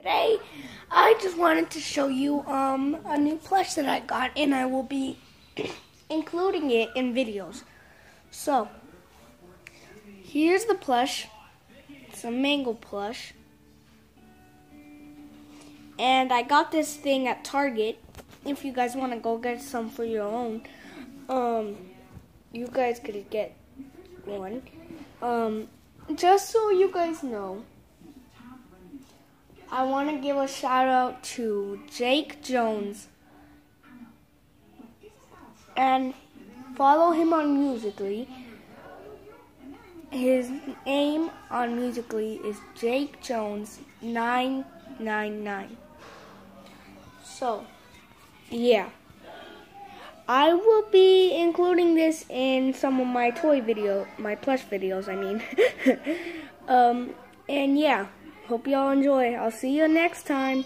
Today, I just wanted to show you um, a new plush that I got, and I will be including it in videos. So, here's the plush. It's a Mangle plush. And I got this thing at Target. If you guys want to go get some for your own, um, you guys could get one. Um, just so you guys know, I want to give a shout out to Jake Jones and follow him on Musical.ly. His name on Musical.ly is Jake Jones 999. So, yeah. I will be including this in some of my toy video, my plush videos, I mean. um, and yeah, hope y'all enjoy. I'll see you next time.